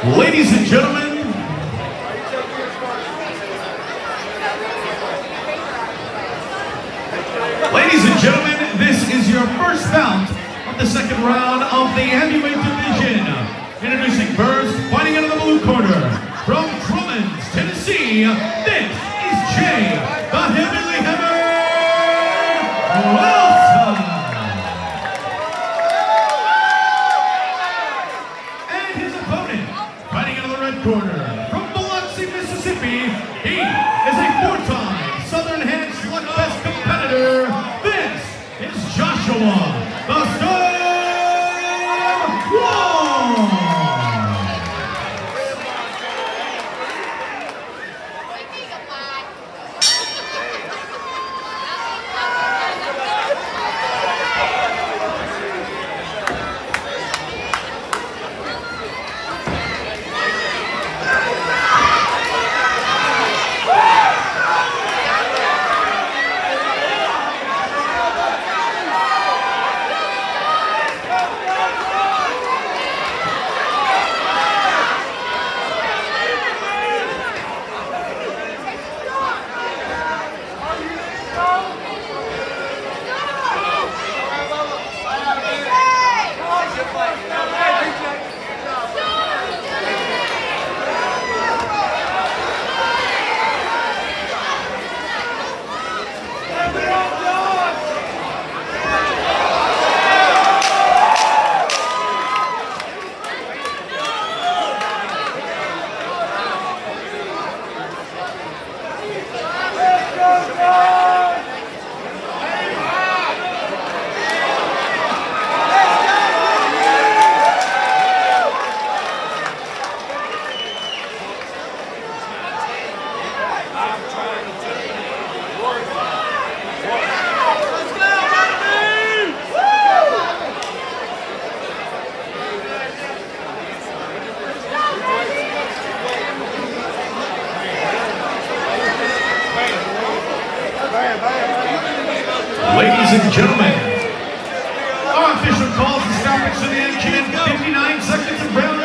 Ladies and gentlemen, ladies and gentlemen, this is your first bout of the second round of the heavyweight division. Introducing first, fighting out of the blue corner, from Drummond, Tennessee, this is Jay, the Hillbilly Hammer corner, from Biloxi, Mississippi, he is a four-time Southern Hands Slugfest competitor. This is Joshua, Ladies and gentlemen, our official calls the stoppage to the in 59 seconds.